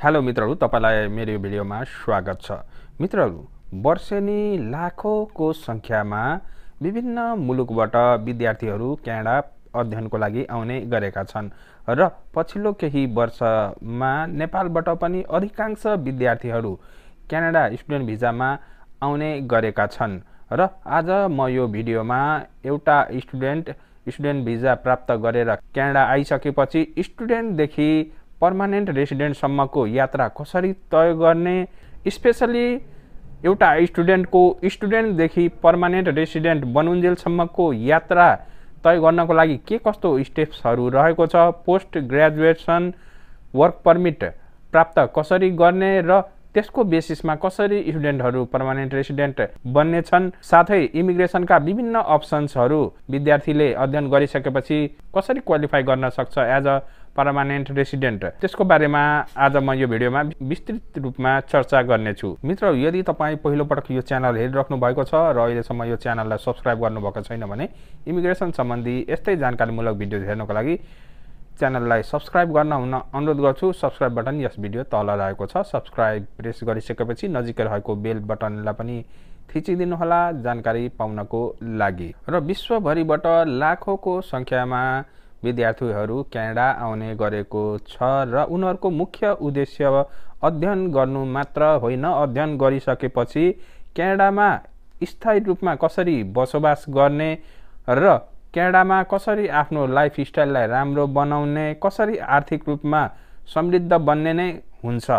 Hello मित्रहरू तपाईँलाई मेरो यो भिडियोमा स्वागत छ। मित्रहरू वर्षेनी लाखौँको सङ्ख्यामा विभिन्न मुलुकबाट विद्यार्थीहरू क्यानाडा अध्ययनको लागि आउने गरेका छन् र पछिल्लो केही वर्षमा नेपालबाट पनि अधिकांश विद्यार्थीहरू क्यानाडा स्टुडेन्ट भिजामा आउने गरेका छन् र आज म यो भिडियोमा एउटा स्टुडेन्ट स्टुडेन्ट भिजा प्राप्त गरेर क्यानाडा आइसकेपछि स्टुडेन्टदेखि पर्मानेन्ट रेसिडेन्टसम्मको यात्रा कसरी तय गर्ने स्पेसली एउटा स्टुडेन्टको स्टुडेन्टदेखि पर्मानेन्ट रेसिडेन्ट बनुन्जेलसम्मको यात्रा तय गर्नको लागि के कस्तो स्टेप्सहरू रहेको छ पोस्ट ग्रेजुएसन वर्क पर्मिट प्राप्त कसरी गर्ने र त्यसको बेसिसमा कसरी स्टुडेन्टहरू पर्मानेन्ट रेसिडेन्ट बन्नेछन् साथै इमिग्रेसनका विभिन्न अप्सन्सहरू विद्यार्थीले अध्ययन गरिसकेपछि कसरी क्वालिफाई गर्न सक्छ एज अ पर्मानेन्ट रेसिडेन्ट त्यसको बारेमा आज म यो भिडियोमा विस्तृत रूपमा चर्चा गर्नेछु। मित्र यदि तपाईँ पहिलोपटक यो च्यानल हेरिराख्नु भएको छ र अहिलेसम्म यो च्यानललाई सब्सक्राइब गर्नुभएको छैन भने इमिग्रेसन सम्बन्धी यस्तै जानकारीमूलक भिडियो हेर्नको लागि च्यानललाई सब्सक्राइब गर्न हुन अनुरोध गर्छु। सब्सक्राइब बटन यस भिडियो तल रहेको छ। सब्सक्राइब प्रेस गरिसकेपछि नजिकै रहेको बेल बटनलाई पनि थिचिदिनुहोला जानकारी पाउनको लागि। र विश्वभरिबाट लाखौँको सङ्ख्यामा विद्यार्थीहरू क्यानाडा आउने गरेको छ र उनीहरूको मुख्य उद्देश्य अध्ययन गर्नु मात्र होइन। अध्ययन गरिसकेपछि क्यानाडामा स्थायी रूपमा कसरी बसोबास गर्ने र क्यानाडामा कसरी आफ्नो लाइफस्टाइललाई राम्रो बनाउने कसरी आर्थिक रूपमा समृद्ध बन्ने नै हुन्छ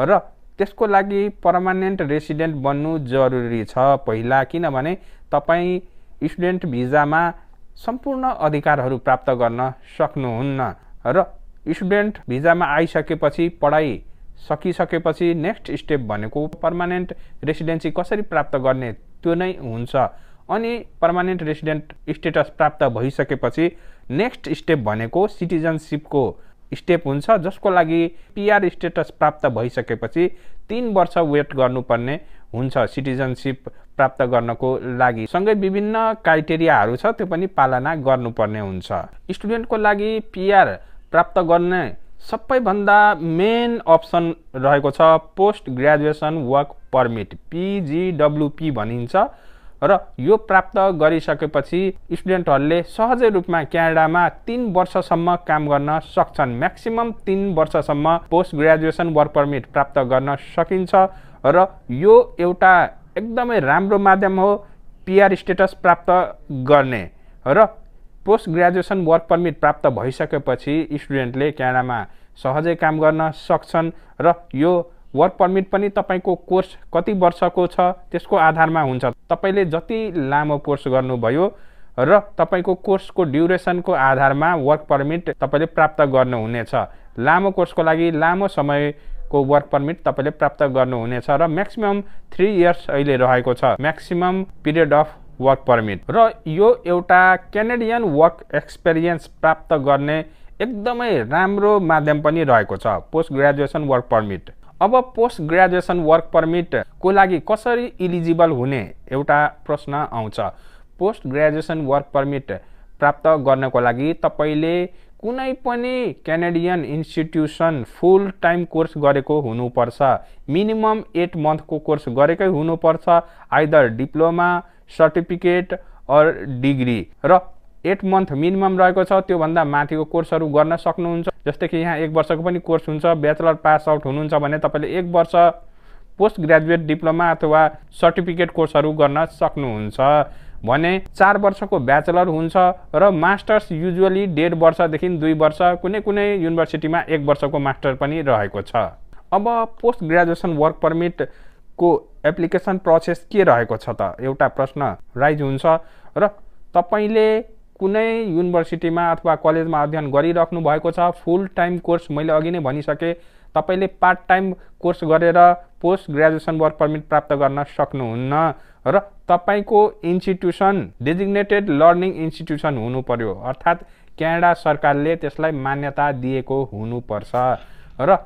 र त्यसको लागि पर्मानेन्ट रेसिडेन्ट बन्नु जरुरी छ। पहिला किनभने तपाईँ स्टुडेन्ट भिजामा सम्पूर्ण अधिकारहरू प्राप्त गर्न सक्नुहुन्न। र स्टुडेन्ट भिजामा आइसकेपछि पढाइ सकिसकेपछि नेक्स्ट स्टेप भनेको पर्मानेन्ट रेसिडेन्सी कसरी प्राप्त गर्ने त्यो नै हुन्छ। अनि पर्मानेन्ट रेसिडेन्ट स्टेटस प्राप्त भइसकेपछि नेक्स्ट स्टेप भनेको सिटिजनसिपको स्टेप हुन्छ जसको लागि पिआर स्टेटस प्राप्त भइसकेपछि तिन वर्ष वेट गर्नुपर्ने हुन्छ सिटिजनसिप प्राप्त गर्नको लागि। सँगै विभिन्न क्राइटेरियाहरू छ त्यो पनि पालना गर्नुपर्ने हुन्छ। स्टुडेन्टको लागि पिआर प्राप्त गर्ने सबैभन्दा मेन अप्सन रहेको छ post graduation work permit PGWP भनिन्छ। र यो प्राप्त गरिसकेपछि स्टुडेन्टहरूले सहजै रूपमा क्यानाडामा तिन वर्षसम्म काम गर्न सक्छन्। म्याक्सिमम् तिन वर्षसम्म पोस्ट ग्रेजुएसन वर्क पर्मिट प्राप्त गर्न सकिन्छ। र यो एउटा एकदमै राम्रो माध्यम हो पिआर स्टेटस प्राप्त गर्ने र पोस्ट ग्रेजुएसन वर्क पर्मिट प्राप्त भइसकेपछि स्टुडेन्टले क्यानाडामा सहजै काम गर्न सक्छन् र यो वर्क पर्मिट पनि तपाईँको कोर्स कति वर्षको छ त्यसको आधारमा हुन्छ। तपाईँले जति लामो कोर्स गर्नुभयो र तपाईँको कोर्सको ड्युरेसनको आधारमा वर्क पर्मिट तपाईँले प्राप्त गर्नुहुनेछ। लामो कोर्सको लागि लामो समयको वर्क पर्मिट तपाईँले प्राप्त गर्नुहुनेछ र म्याक्सिमम् थ्री इयर्स अहिले रहेको छ। Maximum period of work permit र यो एउटा क्यानेडियन वर्क एक्सपिरियन्स प्राप्त गर्ने एकदमै राम्रो माध्यम पनि रहेको छ पोस्ट ग्रेजुएसन वर्क पर्मिट अब पोस्ट ग्रेजुएसन वर्क पर्मिटको लागि कसरी इलिजिबल हुने एउटा प्रश्न आउँछ। पोस्ट ग्रेजुएसन वर्क पर्मिट प्राप्त गर्नको लागि तपाईँले कुनै पनि Canadian institution full time course गरेको हुनुपर्छ। मिनिमम एट मन्थको कोर्स गरेकै हुनुपर्छ either diploma certificate or degree र एट मन्थ मिनिमम रहेको छ त्योभन्दा माथिको कोर्सहरू गर्न सक्नुहुन्छ। जस्तै कि यहाँ एक वर्षको पनि कोर्स हुन्छ ब्याचलर पास आउट हुनुहुन्छ भने तपाईँले एक वर्ष पोस्ट ग्रेजुएट डिप्लोमा अथवा सर्टिफिकेट कोर्सहरू गर्न सक्नुहुन्छ। भने चार वर्षको ब्याचलर हुन्छ र मास्टर्स युजुअली डेढ वर्षदेखि दुई वर्ष कुनै कुनै युनिभर्सिटीमा एक वर्षको मास्टर पनि रहेको छ। अब पोस्ट ग्रेजुएसन वर्क पर्मिटको एप्लिकेसन प्रोसेस के रहेको छ त? एउटा प्रश्न राइज हुन्छ। र तपाईँले कुनै युनिभर्सिटीमा अथवा कलेजमा अध्ययन गरिराख्नु भएको छ? फुल टाइम कोर्स मैले अघि नै भनिसकेँ। तपाईँले पार्ट टाइम कोर्स गरेर पोस्ट ग्रेजुएसन वर्क पर्मिट प्राप्त गर्न सक्नुहुन्न। र तपाईँको इन्स्टिट्युसन डेजिग्नेटेड लर्निङ इन्स्टिट्युसन हुनु पर्यो अर्थात् क्यानाडा सरकारले त्यसलाई मान्यता दिएको हुनुपर्छ। र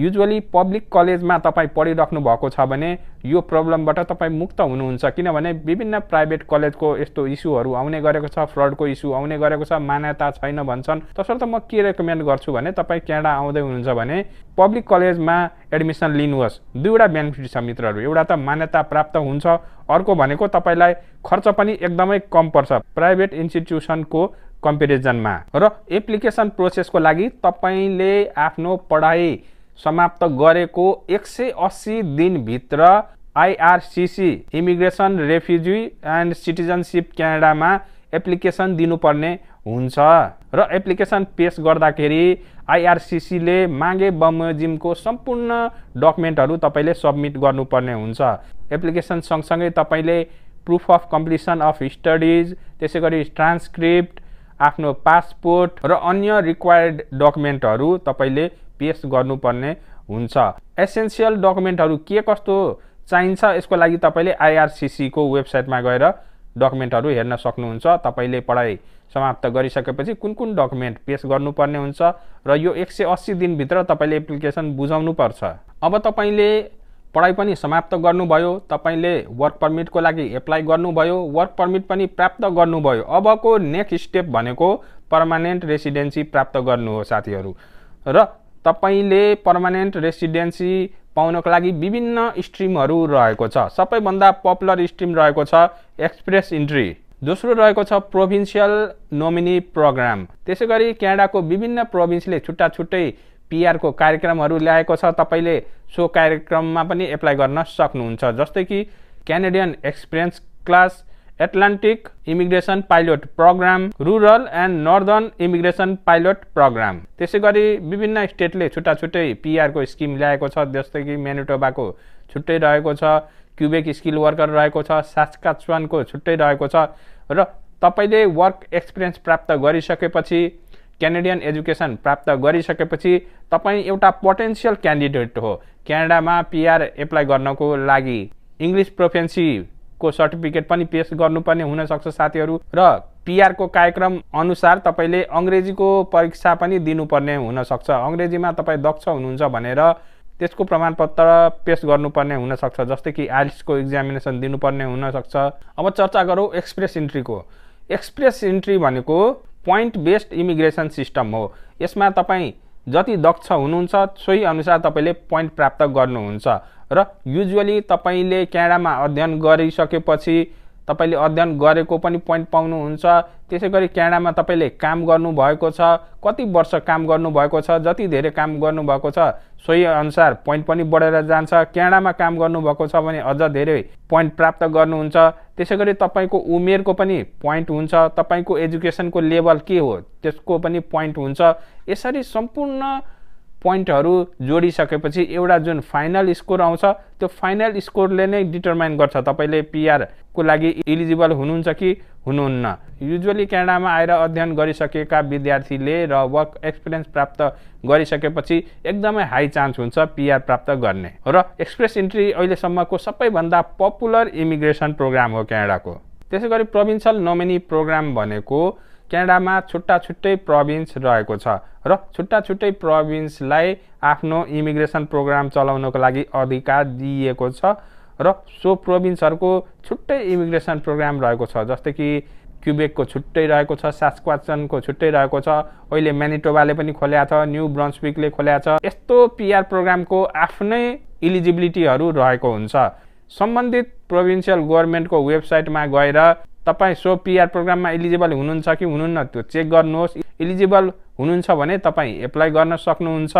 युजली पब्लिक कलेजमा तपाईँ पढिराख्नु भएको छ भने यो प्रब्लमबाट तपाईँ मुक्त हुनुहुन्छ। किनभने विभिन्न प्राइभेट कलेजको यस्तो इस्युहरू आउने गरेको छ फ्रडको इस्यु आउने गरेको छ मान्यता छैन भन्छन्। तसर्थ म के रेकमेन्ड गर्छु भने तपाईँ क्यानाडा आउँदै हुनुहुन्छ भने पब्लिक कलेजमा एडमिसन लिनुहोस्। दुईवटा बेनिफिट छ मित्रहरू। एउटा त मान्यता प्राप्त हुन्छ अर्को भनेको तपाईँलाई खर्च पनि एकदमै कम पर्छ प्राइभेट इन्स्टिट्युसनको कम्पेरिजनमा र एप्लिकेसन प्रोसेसको लागि तपाईँले आफ्नो पढाइ समाप्त गरेको एक सय अस्सी दिनभित्र IRCC immigration refugee and citizenship क्यानाडामा application दिनुपर्ने हुन्छ। र एप्लिकेसन पेस गर्दाखेरि आइआरसिसीले मागे बमोजिमको सम्पूर्ण डकुमेन्टहरू तपाईँले सब्मिट गर्नुपर्ने हुन्छ। एप्लिकेसन सँगसँगै तपाईँले proof of completion of studies त्यसै गरी ट्रान्सक्रिप्ट आफ्नो पासपोर्ट र अन्य रिक्वायर्ड डकुमेन्टहरू तपाईँले पेस गर्नुपर्ने हुन्छ। एसेन्सियल डकुमेन्टहरू के कस्तो चाहिन्छ यसको लागि तपाईँले आइआरसिसीको वेबसाइटमा गएर डकुमेन्टहरू हेर्न सक्नुहुन्छ। तपाईँले पढाइ समाप्त गरिसकेपछि कुन कुन डकुमेन्ट पेस गर्नुपर्ने हुन्छ र यो एक सय अस्सी दिनभित्र तपाईँले एप्लिकेसन बुझाउनुपर्छ। अब तपाईँले पढाइ पनि समाप्त गर्नुभयो तपाईँले वर्क पर्मिटको लागि एप्लाई गर्नुभयो वर्क पर्मिट पनि प्राप्त गर्नुभयो। अबको नेक्स्ट स्टेप भनेको पर्मानेन्ट रेसिडेन्सी प्राप्त गर्नु हो साथीहरू। र तपाईँले पर्मानेन्ट रेसिडेन्सी पाउनको लागि विभिन्न स्ट्रिमहरू रहेको छ। सबैभन्दा पपुलर स्ट्रिम रहेको छ एक्सप्रेस इन्ट्री दोस्रो रहेको छ प्रोभिन्सियल नोमिनी प्रोग्राम त्यसै गरी क्यानाडाको विभिन्न प्रोभिन्सले छुट्टा छुट्टै पिआरको कार्यक्रमहरू ल्याएको छ। तपाईँले सो कार्यक्रममा पनि एप्लाई गर्न सक्नुहुन्छ। जस्तै कि Canadian experience class Atlantic immigration pilot program rural and northern immigration pilot program त्यसै गरी विभिन्न स्टेटले छुट्टा छुट्टै पिआरको स्किम ल्याएको छ जस्तै कि मेनिटोबाको छुट्टै रहेको छ क्युबेक स्किल वर्कर रहेको छ सास्काचवानको छुट्टै रहेको छ र तपाईँले वर्क एक्सपिरियन्स प्राप्त गरिसकेपछि क्यानेडियन एजुकेसन प्राप्त गरिसकेपछि तपाईँ एउटा पोटेन्सियल क्यान्डिडेट हो। क्यानाडामा पिआर एप्लाई गर्नको लागि इङ्ग्लिस प्रोफेन्सी को सर्टिफिकेट पनि पेस गर्नुपर्ने हुनसक्छ साथीहरू र पिआरको कार्यक्रम अनुसार तपाईँले अङ्ग्रेजीको परीक्षा पनि दिनुपर्ने हुनसक्छ। अङ्ग्रेजीमा तपाईँ दक्ष हुनुहुन्छ भनेर त्यसको प्रमाणपत्र पेस गर्नुपर्ने हुनसक्छ जस्तै कि आइल्सको इक्जामिनेसन दिनुपर्ने हुनसक्छ। अब चर्चा गरौँ एक्सप्रेस इन्ट्रीको एक्सप्रेस इन्ट्री भनेको पोइन्ट बेस्ड इमिग्रेसन सिस्टम हो। यसमा तपाईँ जति दक्ष हुनुहुन्छ सोही अनुसार तपाईँले पोइन्ट प्राप्त गर्नुहुन्छ। र युजली तपाईँले क्यानाडामा अध्ययन गरिसकेपछि तपाईँले अध्ययन गरेको पनि पोइन्ट पाउनुहुन्छ। त्यसै गरी क्यानाडामा तपाईँले काम गर्नुभएको छ कति वर्ष काम गर्नुभएको छ जति धेरै काम गर्नुभएको छ सोही अनुसार पोइन्ट पनि बढेर जान्छ। क्यानाडामा काम गर्नुभएको छ भने अझ धेरै पोइन्ट प्राप्त गर्नुहुन्छ। त्यसै गरी तपाईँको उमेरको पनि पोइन्ट हुन्छ। तपाईँको एजुकेसनको लेभल के हो त्यसको पनि पोइन्ट हुन्छ। यसरी सम्पूर्ण पोइन्टहरू जोडिसकेपछि एउटा जुन फाइनल स्कोर आउँछ त्यो फाइनल स्कोरले नै डिटर्माइन गर्छ तपाईँले पिआरको लागि इलिजिबल हुनुहुन्छ कि हुनुहुन्न। युजली क्यानाडामा आएर अध्ययन गरिसकेका विद्यार्थीले र वर्क एक्सपिरियन्स प्राप्त गरिसकेपछि एकदमै हाई चान्स हुन्छ पिआर प्राप्त गर्ने। र एक्सप्रेस इन्ट्री अहिलेसम्मको सबैभन्दा पपुलर इमिग्रेसन प्रोग्राम हो क्यानाडाको त्यसै गरी प्रोभिन्सियल नोमिनी प्रोग्राम भनेको क्यानाडामा छुट्टा छुट्टै प्रोभिन्स रहेको छ र छुट्टा छुट्टै प्रोभिन्सलाई आफ्नो इमिग्रेसन प्रोग्राम चलाउनको लागि अधिकार दिइएको छ र सो प्रोभिन्सहरूको छुट्टै इमिग्रेसन प्रोग्राम रहेको छ जस्तै कि क्युबेकको छुट्टै रहेको छ सास्क्वाचनको छुट्टै रहेको छ अहिले म्यानिटोबाले पनि खोल्या छ न्यू ब्रन्सविकले खोल्या छ यस्तो पिआर प्रोग्रामको आफ्नै इलिजिबिलिटीहरू रहेको हुन्छ। सम्बन्धित प्रोभिन्सियल गभर्मेन्टको वेबसाइटमा गएर तपाईँ सो पिआर प्रोग्राममा इलिजिबल हुनुहुन्छ कि हुनुहुन्न त्यो चेक गर्नुहोस्। इलिजिबल हुनुहुन्छ भने तपाईँ एप्लाई गर्न सक्नुहुन्छ।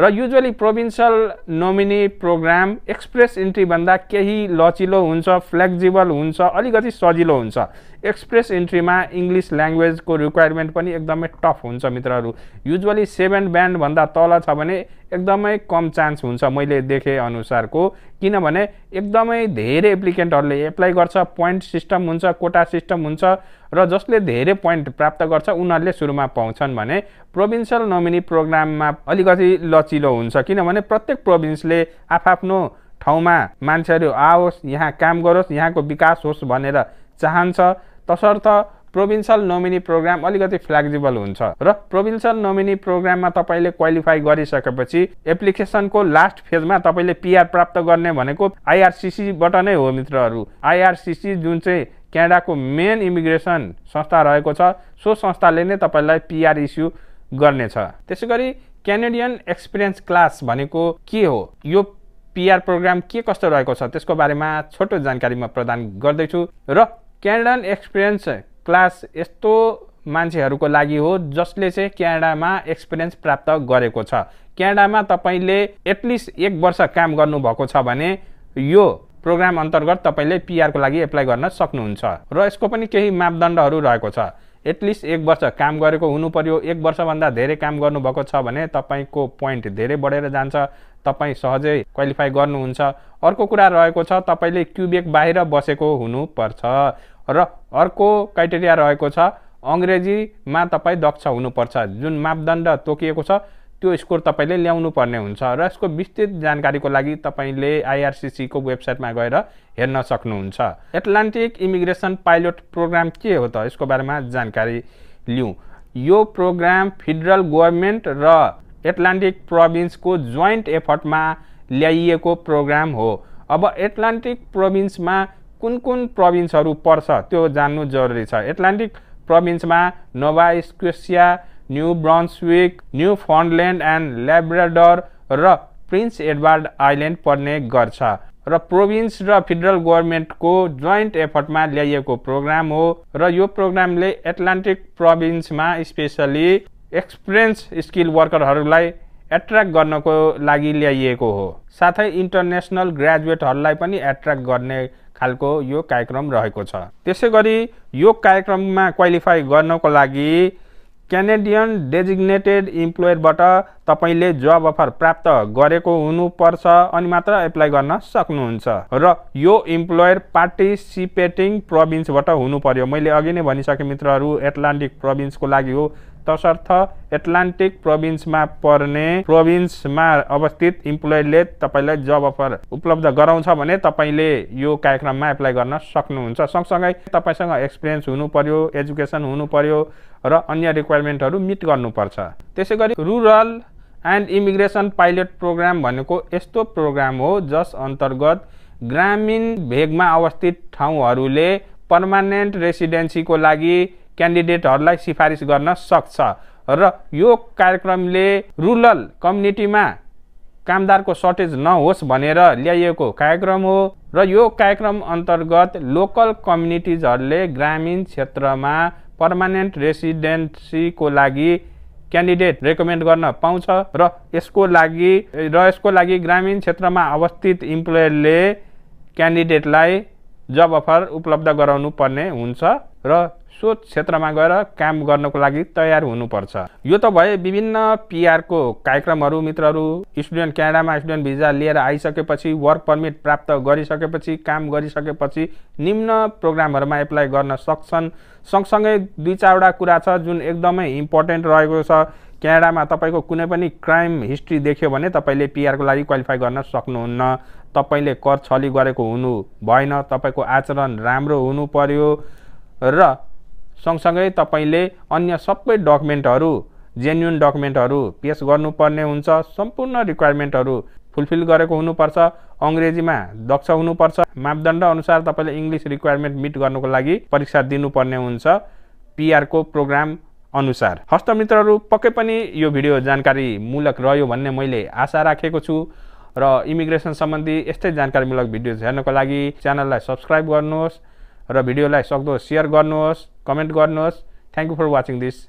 र usually provincial nominee program express इन्ट्रीभन्दा केही लचिलो हुन्छ फ्लेक्जिबल हुन्छ अलिकति सजिलो हुन्छ। एक्सप्रेस इन्ट्रीमा इङ्ग्लिस ल्याङ्ग्वेजको रिक्वायरमेन्ट पनि एकदमै टफ हुन्छ मित्रहरू। युजली सेभेन ब्यान्डभन्दा तल छ भने एकदमै कम चान्स हुन्छ मैले देखेँ अनुसारको। किनभने एकदमै धेरै एप्लिकेन्टहरूले एप्लाई गर्छ पोइन्ट सिस्टम हुन्छ कोटा सिस्टम हुन्छ र जसले धेरै पोइन्ट प्राप्त गर्छ उनीहरूले सुरुमा पाउँछन् भने प्रोभिन्सियल नोमिनी प्रोग्राममा अलिकति लचिलो हुन्छ। किनभने प्रत्येक प्रोभिन्सले आफआफ्नो ठाउँमा मान्छेहरू आओस् यहाँ काम गरोस् यहाँको विकास होस् भनेर चाहन्छ। तसर्थ प्रोभिन्सियल नोमिनी प्रोग्राम अलिकति फ्लेक्जिबल हुन्छ र प्रोभिन्सियल नोमिनी प्रोग्राममा तपाईँले क्वालिफाई गरिसकेपछि एप्लिकेसनको लास्ट फेजमा तपाईँले पिआर प्राप्त गर्ने भनेको आइआरसिसीबाट नै हो मित्रहरू। आइआरसिसी जुन चाहिँ क्यानाडाको मेन इमिग्रेसन संस्था रहेको छ सो संस्थाले नै तपाईँलाई पिआर इस्यु गर्नेछ। त्यसै गरी क्यानेडियन एक्सपिरियन्स क्लास भनेको के हो? यो पिआर प्रोग्राम के कस्तो रहेको छ? त्यसको बारेमा छोटो जानकारी म प्रदान गर्दैछु। र क्यानाडियन एक्सपिरियन्स क्लास यस्तो मान्छेहरूको लागि हो जसले चाहिँ क्यानाडामा एक्सपिरियन्स प्राप्त गरेको छ। क्यानाडामा तपाईँले एटलिस्ट एक वर्ष काम गर्नुभएको छ भने यो प्रोग्राम अन्तर्गत तपाईँले पिआरको लागि एप्लाई गर्न सक्नुहुन्छ र यसको पनि केही मापदण्डहरू रहेको छ। एटलिस्ट एक वर्ष काम गरेको हुनु पर्यो एक वर्षभन्दा धेरै काम गर्नुभएको छ भने तपाईँको पोइन्ट धेरै बढेर जान्छ। तपाईँ सहजै क्वालिफाई गर्नुहुन्छ। अर्को कुरा रहेको छ तपाईँले क्युबेक बाहिर बसेको हुनुपर्छ। र अर्को क्राइटेरिया रहेको छ अङ्ग्रेजीमा तपाईँ दक्ष हुनुपर्छ। जुन मापदण्ड तोकिएको छ त्यो स्कोर तपाईँले ल्याउनु पर्ने हुन्छ र यसको विस्तृत जानकारीको लागि तपाईँले आइआरसिसीको वेबसाइटमा गएर हेर्न सक्नुहुन्छ। एटलान्टिक इमिग्रेसन पाइलट प्रोग्राम के हो त? यसको बारेमा जानकारी लिउँ यो प्रोग्राम फेडरल गभर्मेन्ट र एटलान्टिक प्रोभिन्सको जोइन्ट एफर्टमा ल्याइएको प्रोग्राम हो। अब एटलान्टिक प्रोभिन्समा कुन कुन प्रोभिन्सहरू पर्छ त्यो जान्नु जरुरी छ। Atlantic प्रोभिन्समा Nova Scotia New Brunswick Newfoundland and Labrador र प्रिन्स एडवर्ड आइल्यान्ड पर्ने गर्छ। र प्रोभिन्स र फेडरल गभर्मेन्टको जोइन्ट एफर्टमा ल्याइएको प्रोग्राम हो र यो प्रोग्रामले एटलान्टिक प्रोभिन्समा स्पेसली एक्सपिरियन्स स्किल वर्करहरूलाई एट्र्याक्ट गर्नको लागि ल्याइएको हो। साथै इन्टरनेसनल ग्रेजुएटहरूलाई पनि एट्र्याक्ट गर्ने खालको यो कार्यक्रम रहेको छ। त्यसै गरी यो कार्यक्रममा क्वालिफाई गर्नको लागि क्यानेडियन डेजिग्नेटेड इम्प्लोयरबाट तपाईँले जब अफर प्राप्त गरेको हुनुपर्छ अनि मात्र एप्लाई गर्न सक्नुहुन्छ र यो इम्प्लोयर पार्टिसिपेटिङ प्रोभिन्सबाट हुनु पर्यो। मैले अघि नै भनिसकेँ मित्रहरू एटलान्टिक प्रोभिन्सको लागि हो। तसर्थ एटलान्टिक प्रोभिन्समा पर्ने प्रोभिन्समा अवस्थित इम्प्लोयरले तपाईँलाई जब अफर उपलब्ध गराउँछ भने तपाईँले यो कार्यक्रममा एप्लाई गर्न सक्नुहुन्छ। सँगसँगै तपाईँसँग एक्सपिरियन्स हुनु पर्यो एजुकेसन हुनु पर्यो र अन्य रिक्वायरमेन्टहरू मिट गर्नुपर्छ। त्यसै गरी rural and immigration pilot program भनेको यस्तो प्रोग्राम हो जस अन्तर्गत ग्रामीण भेगमा अवस्थित ठाउँहरूले पर्मानेन्ट रेसिडेन्सीको लागि क्यान्डिडेटहरूलाई सिफारिस गर्न सक्छ र यो कार्यक्रमले रुरल कम्युनिटीमा कामदारको सर्टेज नहोस् भनेर ल्याइएको कार्यक्रम हो र यो कार्यक्रम अन्तर्गत लोकल कम्युनिटिजहरूले ग्रामीण क्षेत्रमा पर्मानेन्ट रेसिडेन्सीको लागि क्यान्डिडेट रेकमेन्ड गर्न पाउँछ र यसको लागि र यसको लागि ग्रामीण क्षेत्रमा अवस्थित इम्प्लोयरले क्यान्डिडेटलाई जब अफर उपलब्ध गराउनु पर्ने हुन्छ र सो क्षेत्रमा गएर काम गर्नको लागि तयार हुनुपर्छ। यो त भए विभिन्न पिआरको कार्यक्रमहरू मित्रहरू स्टुडेन्ट क्यानाडामा स्टुडेन्ट भिजा लिएर आइसकेपछि वर्क पर्मिट प्राप्त गरिसकेपछि काम गरिसकेपछि निम्न प्रोग्रामहरूमा एप्लाई गर्न सक्छन्। सँगसँगै दुई चारवटा कुरा छ जुन एकदमै इम्पोर्टेन्ट रहेको छ। क्यानाडामा तपाईँको कुनै पनि क्राइम हिस्ट्री देख्यो भने तपाईँले पिआरको लागि क्वालिफाई गर्न सक्नुहुन्न। तपाईँले कर छली गरेको हुनु भएन तपाईँको आचरण राम्रो हुनु पर्यो र सँगसँगै तपाईँले अन्य सबै डकुमेन्टहरू जेन्युन डकुमेन्टहरू पेस गर्नुपर्ने हुन्छ सम्पूर्ण रिक्वायरमेन्टहरू फुलफिल गरेको हुनुपर्छ अङ्ग्रेजीमा दक्ष हुनुपर्छ। मापदण्ड अनुसार तपाईँले इङ्ग्लिस रिक्वायरमेन्ट मिट गर्नुको लागि परीक्षा दिनुपर्ने हुन्छ पिआरको प्रोग्राम अनुसार। हस्त मित्रहरू पक्कै पनि यो भिडियो जानकारीमूलक रह्यो भन्ने मैले आशा राखेको छु र इमिग्रेसन सम्बन्धी यस्तै जानकारीमूलक भिडियो हेर्नको लागि च्यानललाई सब्सक्राइब गर्नुहोस् र भिडियोलाई सक्दो सेयर गर्नुहोस्। comment god knows. Thank you for watching this.